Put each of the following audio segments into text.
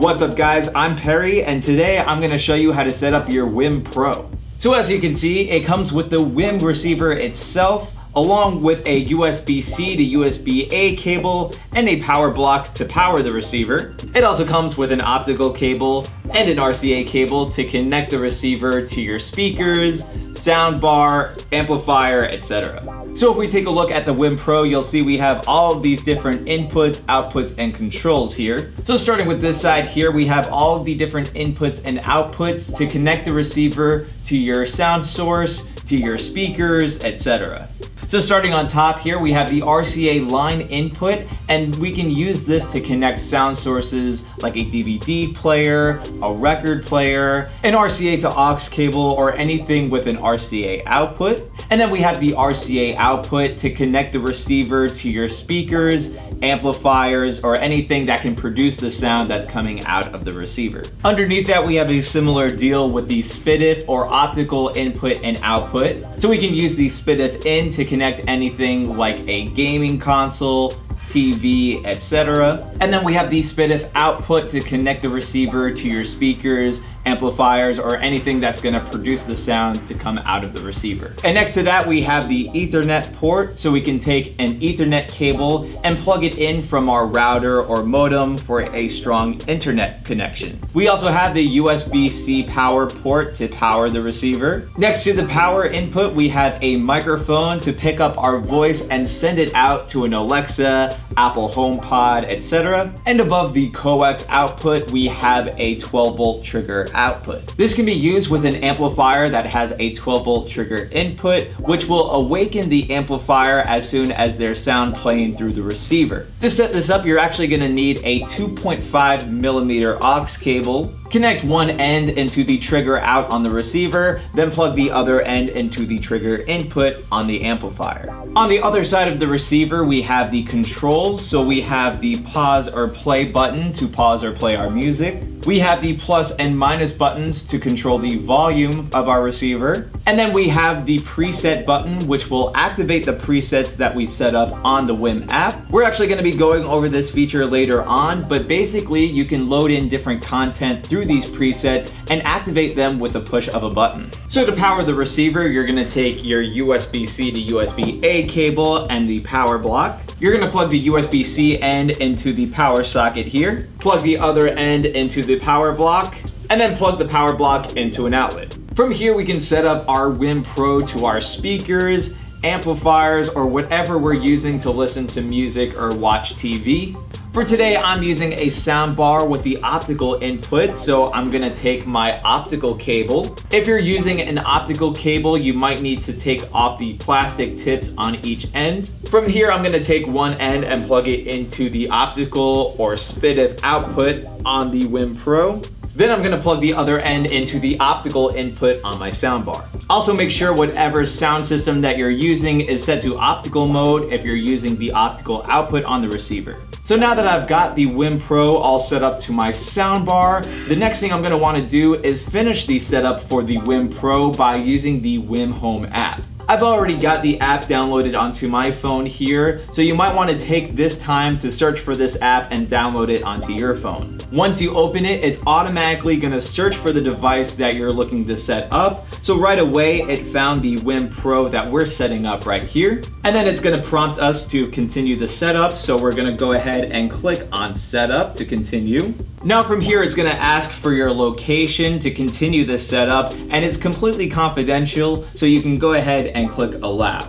What's up guys, I'm Perry and today I'm gonna show you how to set up your WiiM Pro. So as you can see, it comes with the WiiM receiver itself, along with a USB-C to USB-A cable and a power block to power the receiver. It also comes with an optical cable and an RCA cable to connect the receiver to your speakers, soundbar, amplifier, etc. So if we take a look at the WiiM Pro, you'll see we have all of these different inputs, outputs, and controls here. So starting with this side here, we have all of the different inputs and outputs to connect the receiver to your sound source, to your speakers, etc. So starting on top here, we have the RCA line input, and we can use this to connect sound sources like a DVD player, a record player, an RCA to aux cable, or anything with an RCA output. And then we have the RCA output to connect the receiver to your speakers, amplifiers, or anything that can produce the sound that's coming out of the receiver. Underneath that, we have a similar deal with the SPDIF or optical input and output. So we can use the SPDIF in to connect anything like a gaming console, TV, etc. And then we have the SPDIF output to connect the receiver to your speakers amplifiers, or anything that's gonna produce the sound to come out of the receiver. And next to that, we have the ethernet port, so we can take an ethernet cable and plug it in from our router or modem for a strong internet connection. We also have the USB-C power port to power the receiver. Next to the power input, we have a microphone to pick up our voice and send it out to an Alexa, Apple HomePod, etc. And above the coax output, we have a 12 volt trigger output. This can be used with an amplifier that has a 12 volt trigger input, which will awaken the amplifier as soon as there's sound playing through the receiver. To set this up, you're actually gonna need a 2.5 millimeter aux cable, connect one end into the trigger out on the receiver, then plug the other end into the trigger input on the amplifier. On the other side of the receiver, we have the controls. So we have the pause or play button to pause or play our music. We have the plus and minus buttons to control the volume of our receiver. And then we have the preset button, which will activate the presets that we set up on the WiiM app. We're actually gonna be going over this feature later on, but basically you can load in different content through these presets and activate them with the push of a button. So to power the receiver, you're gonna take your USB-C to USB-A cable and the power block. You're gonna plug the USB-C end into the power socket here, plug the other end into the power block, and then plug the power block into an outlet. From here, we can set up our WiiM Pro to our speakers, amplifiers, or whatever we're using to listen to music or watch TV. For today, I'm using a sound bar with the optical input, so I'm gonna take my optical cable. If you're using an optical cable, you might need to take off the plastic tips on each end. From here, I'm gonna take one end and plug it into the optical or SPDIF output on the WiiM Pro. Then I'm gonna plug the other end into the optical input on my soundbar. Also make sure whatever sound system that you're using is set to optical mode if you're using the optical output on the receiver. So now that I've got the WiiM Pro all set up to my soundbar, the next thing I'm gonna wanna do is finish the setup for the WiiM Pro by using the WiiM Home app. I've already got the app downloaded onto my phone here, so you might want to take this time to search for this app and download it onto your phone. Once you open it, it's automatically going to search for the device that you're looking to set up. So right away, it found the WiiM Pro that we're setting up right here. And then it's going to prompt us to continue the setup. So we're going to go ahead and click on setup to continue. Now from here, it's gonna ask for your location to continue this setup, and it's completely confidential, so you can go ahead and click allow.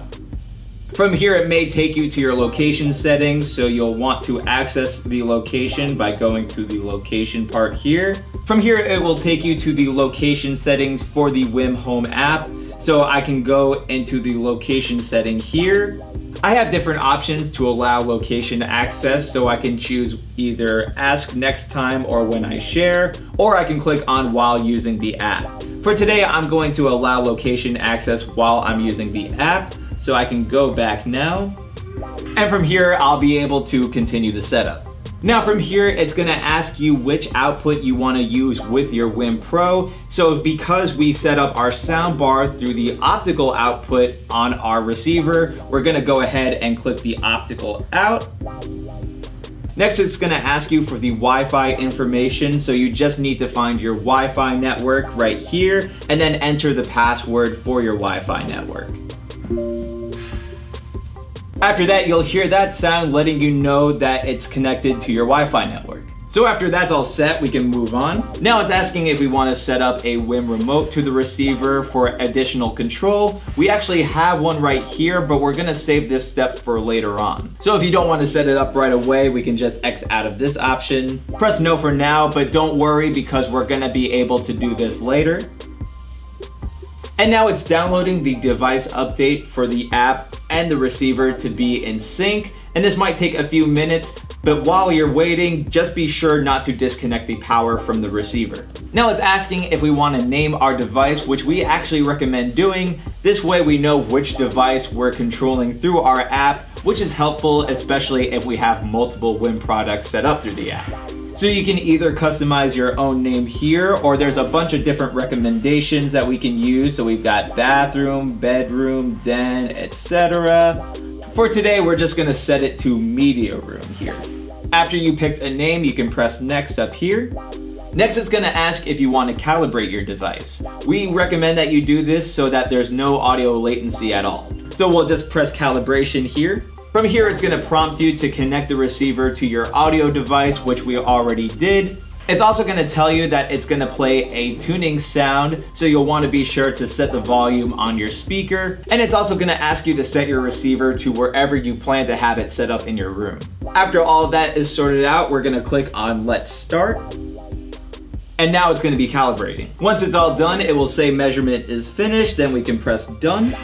From here, it may take you to your location settings, so you'll want to access the location by going to the location part here. From here, it will take you to the location settings for the WiiM Home app. So I can go into the location setting here, I have different options to allow location access, so I can choose either ask next time or when I share, or I can click on while using the app. For today, I'm going to allow location access while I'm using the app, so I can go back now. And from here, I'll be able to continue the setup. Now from here, it's gonna ask you which output you wanna use with your WiiM Pro. So because we set up our soundbar through the optical output on our receiver, we're gonna go ahead and click the optical out. Next, it's gonna ask you for the Wi-Fi information, so you just need to find your Wi-Fi network right here, and then enter the password for your Wi-Fi network. After that, you'll hear that sound letting you know that it's connected to your Wi-Fi network. So after that's all set, we can move on. Now it's asking if we want to set up a WiiM remote to the receiver for additional control. We actually have one right here, but we're gonna save this step for later on. So if you don't want to set it up right away, we can just X out of this option. Press no for now, but don't worry because we're gonna be able to do this later. And now it's downloading the device update for the app and the receiver to be in sync. And this might take a few minutes, but while you're waiting, just be sure not to disconnect the power from the receiver. Now it's asking if we want to name our device, which we actually recommend doing. This way we know which device we're controlling through our app, which is helpful, especially if we have multiple WiiM products set up through the app. So you can either customize your own name here, or there's a bunch of different recommendations that we can use. So we've got bathroom, bedroom, den, etc. For today, we're just gonna set it to media room here. After you picked a name, you can press next up here. Next, it's gonna ask if you wanna calibrate your device. We recommend that you do this so that there's no audio latency at all. So we'll just press calibration here. From here, it's gonna prompt you to connect the receiver to your audio device, which we already did. It's also gonna tell you that it's gonna play a tuning sound, so you'll wanna be sure to set the volume on your speaker. And it's also gonna ask you to set your receiver to wherever you plan to have it set up in your room. After all that is sorted out, we're gonna click on Let's Start. And now it's gonna be calibrating. Once it's all done, it will say measurement is finished, then we can press done.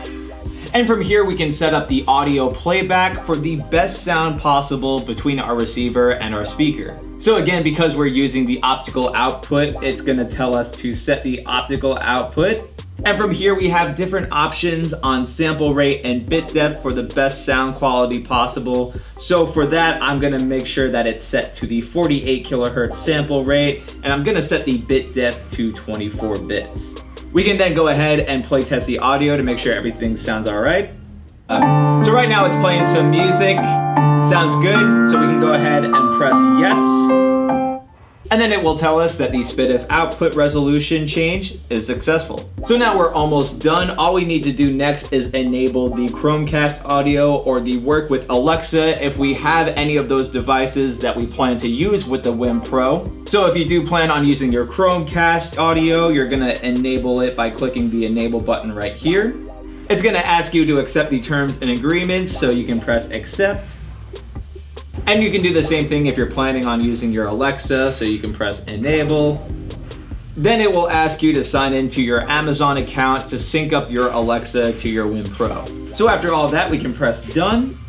And from here, we can set up the audio playback for the best sound possible between our receiver and our speaker. So again, because we're using the optical output, it's gonna tell us to set the optical output. And from here, we have different options on sample rate and bit depth for the best sound quality possible. So for that, I'm gonna make sure that it's set to the 48 kilohertz sample rate, and I'm gonna set the bit depth to 24 bits. We can then go ahead and play test the audio to make sure everything sounds all right. Uh, so right now it's playing some music, sounds good, so we can go ahead and press yes. And then it will tell us that the SPDIF output resolution change is successful. So now we're almost done. All we need to do next is enable the Chromecast audio or the work with Alexa if we have any of those devices that we plan to use with the WiiM Pro. So if you do plan on using your Chromecast audio, you're gonna enable it by clicking the enable button right here. It's gonna ask you to accept the terms and agreements, so you can press accept. And you can do the same thing if you're planning on using your Alexa, so you can press enable. Then it will ask you to sign into your Amazon account to sync up your Alexa to your WiiM Pro. So after all that, we can press done.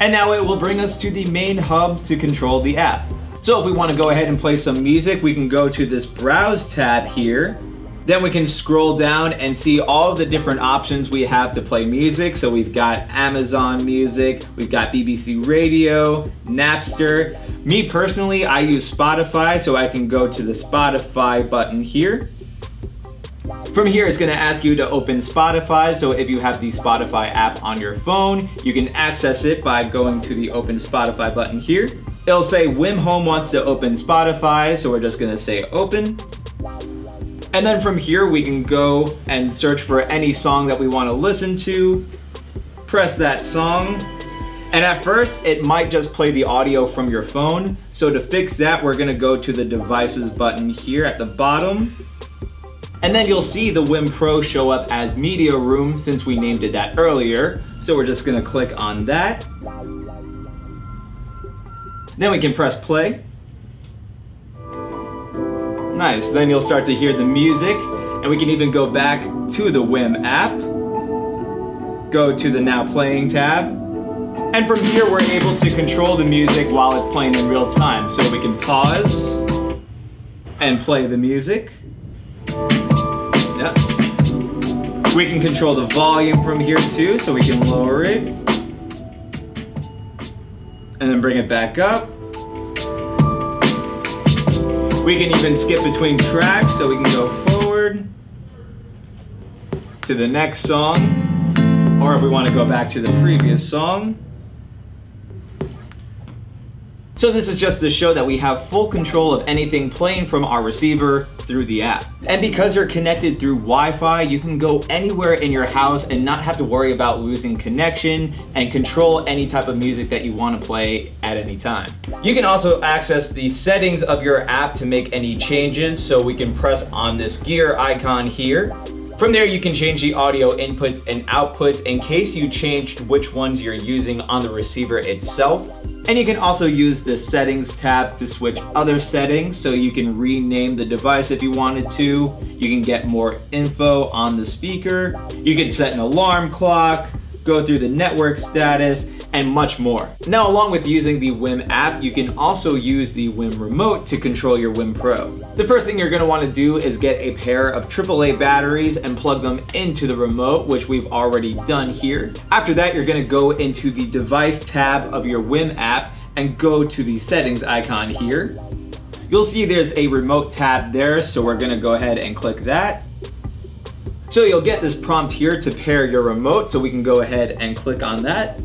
And now it will bring us to the main hub to control the app. So if we want to go ahead and play some music, we can go to this browse tab here then we can scroll down and see all the different options we have to play music. So we've got Amazon Music, we've got BBC Radio, Napster. Me personally, I use Spotify, so I can go to the Spotify button here. From here, it's gonna ask you to open Spotify. So if you have the Spotify app on your phone, you can access it by going to the open Spotify button here. It'll say WiiM Home wants to open Spotify, so we're just gonna say open. And then from here, we can go and search for any song that we want to listen to, press that song, and at first, it might just play the audio from your phone. So to fix that, we're gonna go to the devices button here at the bottom. And then you'll see the WiiM Pro show up as media room since we named it that earlier. So we're just gonna click on that. Then we can press play. Nice, then you'll start to hear the music, and we can even go back to the WiiM app, go to the Now Playing tab, and from here we're able to control the music while it's playing in real time. So we can pause and play the music. Yep. We can control the volume from here too, so we can lower it. And then bring it back up. We can even skip between tracks so we can go forward to the next song, or if we want to go back to the previous song. So this is just to show that we have full control of anything playing from our receiver through the app. And because you're connected through Wi-Fi, you can go anywhere in your house and not have to worry about losing connection and control any type of music that you want to play at any time. You can also access the settings of your app to make any changes. So we can press on this gear icon here from there, you can change the audio inputs and outputs in case you changed which ones you're using on the receiver itself. And you can also use the settings tab to switch other settings so you can rename the device if you wanted to. You can get more info on the speaker. You can set an alarm clock, go through the network status, and much more. Now, along with using the WiiM app, you can also use the WiiM remote to control your WiiM Pro. The first thing you're gonna wanna do is get a pair of AAA batteries and plug them into the remote, which we've already done here. After that, you're gonna go into the device tab of your WiiM app and go to the settings icon here. You'll see there's a remote tab there, so we're gonna go ahead and click that. So you'll get this prompt here to pair your remote, so we can go ahead and click on that.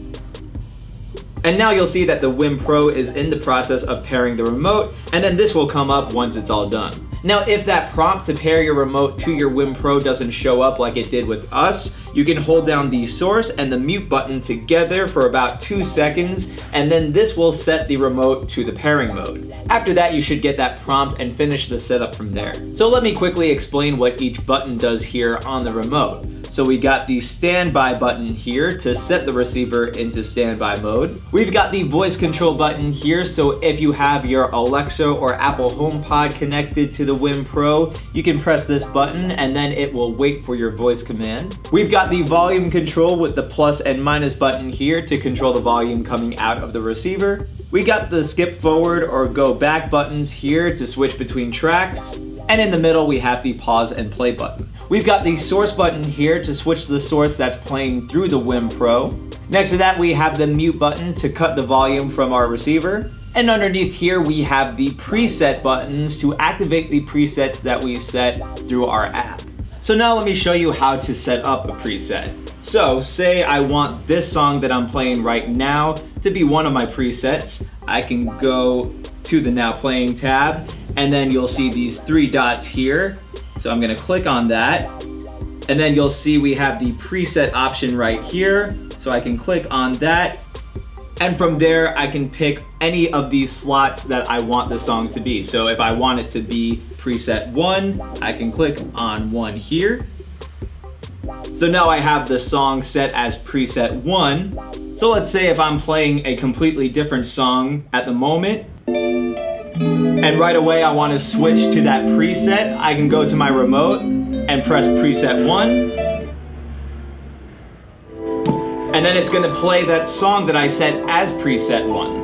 And now you'll see that the WiiM Pro is in the process of pairing the remote, and then this will come up once it's all done. Now, if that prompt to pair your remote to your WiiM Pro doesn't show up like it did with us, you can hold down the source and the mute button together for about two seconds, and then this will set the remote to the pairing mode. After that, you should get that prompt and finish the setup from there. So let me quickly explain what each button does here on the remote. So we got the standby button here to set the receiver into standby mode. We've got the voice control button here, so if you have your Alexa or Apple HomePod connected to the WiiM Pro, you can press this button and then it will wait for your voice command. We've got the volume control with the plus and minus button here to control the volume coming out of the receiver. We got the skip forward or go back buttons here to switch between tracks. And in the middle, we have the pause and play button. We've got the source button here to switch the source that's playing through the WiiM Pro. Next to that, we have the mute button to cut the volume from our receiver. And underneath here, we have the preset buttons to activate the presets that we set through our app. So now let me show you how to set up a preset. So say I want this song that I'm playing right now to be one of my presets. I can go to the now playing tab and then you'll see these three dots here so I'm gonna click on that. And then you'll see we have the preset option right here. So I can click on that. And from there, I can pick any of these slots that I want the song to be. So if I want it to be preset one, I can click on one here. So now I have the song set as preset one. So let's say if I'm playing a completely different song at the moment, and right away I want to switch to that preset, I can go to my remote and press preset 1. And then it's going to play that song that I set as preset 1.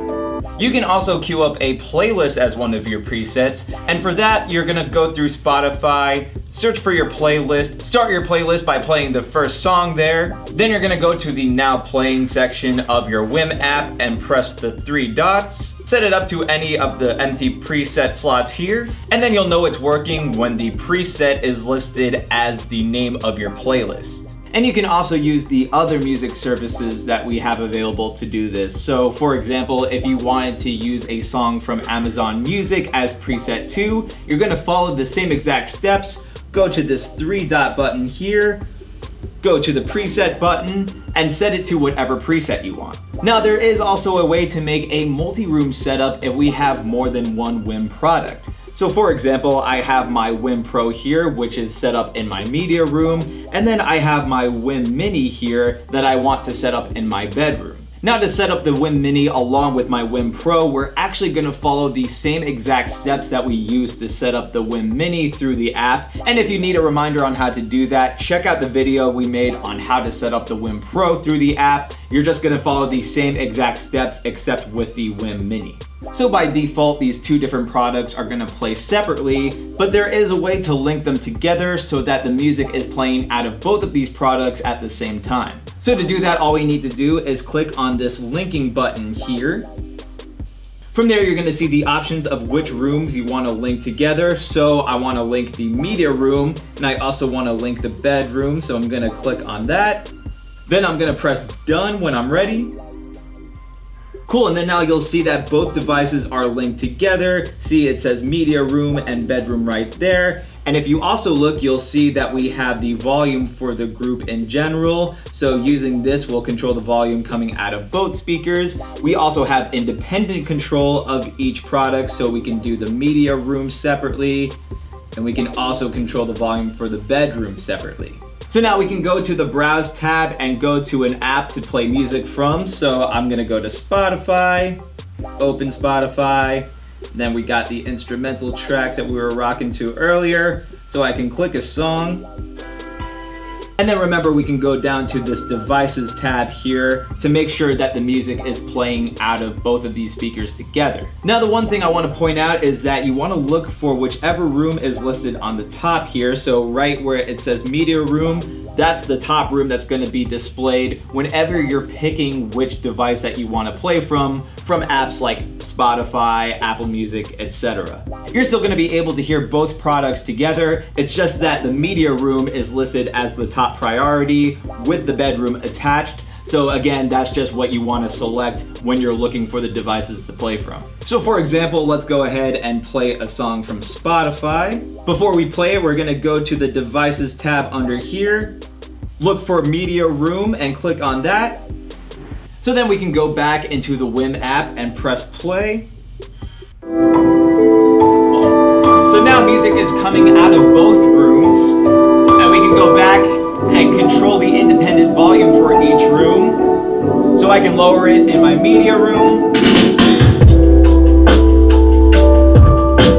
You can also queue up a playlist as one of your presets, and for that you're gonna go through Spotify, search for your playlist, start your playlist by playing the first song there, then you're gonna go to the now playing section of your WiiM app and press the three dots, set it up to any of the empty preset slots here, and then you'll know it's working when the preset is listed as the name of your playlist. And you can also use the other music services that we have available to do this. So for example, if you wanted to use a song from Amazon Music as preset 2, you're gonna follow the same exact steps, go to this three dot button here, go to the preset button, and set it to whatever preset you want. Now there is also a way to make a multi-room setup if we have more than one WiiM product. So for example, I have my WiiM Pro here, which is set up in my media room, and then I have my WiiM Mini here that I want to set up in my bedroom. Now to set up the WiiM Mini along with my WiiM Pro, we're actually gonna follow the same exact steps that we used to set up the WiiM Mini through the app. And if you need a reminder on how to do that, check out the video we made on how to set up the WiiM Pro through the app. You're just gonna follow the same exact steps except with the WiiM Mini. So by default, these two different products are gonna play separately, but there is a way to link them together so that the music is playing out of both of these products at the same time. So to do that, all we need to do is click on this linking button here. From there, you're gonna see the options of which rooms you wanna link together. So I wanna link the media room, and I also wanna link the bedroom, so I'm gonna click on that. Then I'm gonna press done when I'm ready. Cool, and then now you'll see that both devices are linked together. See, it says media room and bedroom right there. And if you also look, you'll see that we have the volume for the group in general. So using this, we'll control the volume coming out of both speakers. We also have independent control of each product, so we can do the media room separately, and we can also control the volume for the bedroom separately. So now we can go to the browse tab and go to an app to play music from. So I'm gonna go to Spotify, open Spotify, then we got the instrumental tracks that we were rocking to earlier. So I can click a song and then remember we can go down to this devices tab here to make sure that the music is playing out of both of these speakers together. Now the one thing I wanna point out is that you wanna look for whichever room is listed on the top here. So right where it says media room, that's the top room that's gonna be displayed whenever you're picking which device that you wanna play from, from apps like Spotify, Apple Music, etc. You're still gonna be able to hear both products together. It's just that the media room is listed as the top top priority with the bedroom attached. So again, that's just what you wanna select when you're looking for the devices to play from. So for example, let's go ahead and play a song from Spotify. Before we play it, we're gonna go to the devices tab under here, look for media room and click on that. So then we can go back into the WiiM app and press play. So now music is coming out of both rooms and we can go back and control the independent volume for each room. So I can lower it in my media room.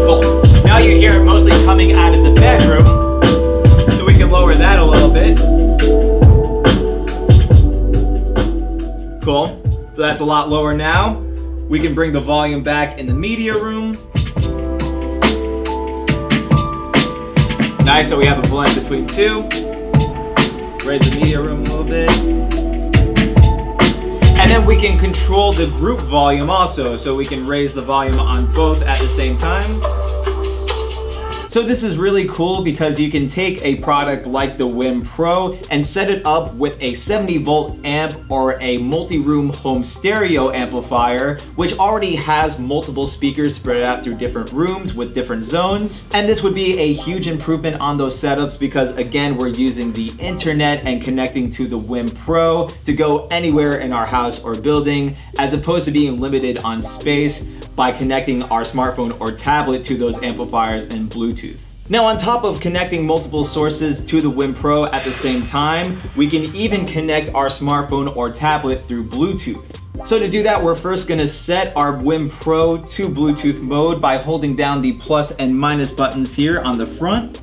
Cool. Now you hear it mostly coming out of the bedroom. So we can lower that a little bit. Cool. So that's a lot lower now. We can bring the volume back in the media room. Nice, so we have a blend between two raise the media room a little bit. And then we can control the group volume also, so we can raise the volume on both at the same time. So this is really cool because you can take a product like the WiiM Pro and set it up with a 70 volt amp or a multi-room home stereo amplifier, which already has multiple speakers spread out through different rooms with different zones. And this would be a huge improvement on those setups because again, we're using the internet and connecting to the WiiM Pro to go anywhere in our house or building, as opposed to being limited on space by connecting our smartphone or tablet to those amplifiers and Bluetooth. Now on top of connecting multiple sources to the WiiM Pro at the same time, we can even connect our smartphone or tablet through Bluetooth. So to do that, we're first gonna set our WiiM Pro to Bluetooth mode by holding down the plus and minus buttons here on the front.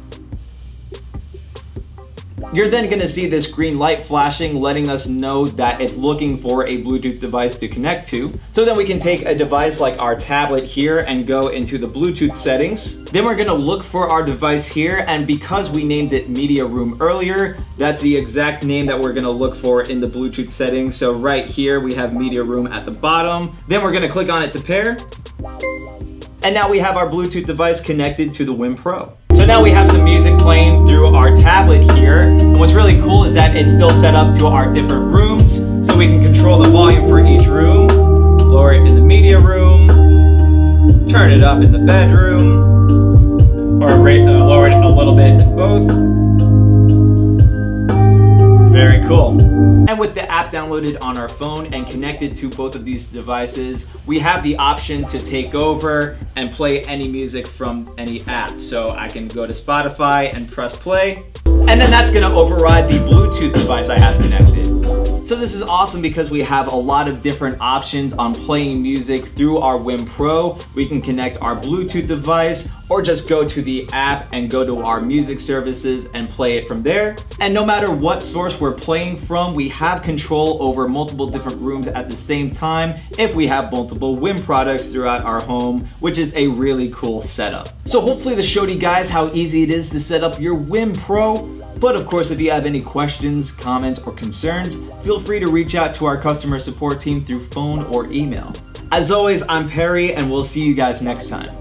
You're then gonna see this green light flashing, letting us know that it's looking for a Bluetooth device to connect to. So then we can take a device like our tablet here and go into the Bluetooth settings. Then we're gonna look for our device here, and because we named it Media Room earlier, that's the exact name that we're gonna look for in the Bluetooth settings. So right here, we have Media Room at the bottom. Then we're gonna click on it to pair. And now we have our Bluetooth device connected to the WiiM Pro. So now we have some music playing through our tablet here. And what's really cool is that it's still set up to our different rooms. So we can control the volume for each room, lower it in the media room, turn it up in the bedroom, or uh, lower it a little bit in both. Very cool. And with the app downloaded on our phone and connected to both of these devices, we have the option to take over and play any music from any app. So I can go to Spotify and press play, and then that's gonna override the Bluetooth device I have connected. So this is awesome because we have a lot of different options on playing music through our WiiM Pro. We can connect our Bluetooth device or just go to the app and go to our music services and play it from there. And no matter what source we're playing from, we have control over multiple different rooms at the same time if we have multiple WiiM products throughout our home, which is a really cool setup. So hopefully this showed you guys how easy it is to set up your WiiM Pro. But of course, if you have any questions, comments, or concerns, feel free to reach out to our customer support team through phone or email. As always, I'm Perry, and we'll see you guys next time.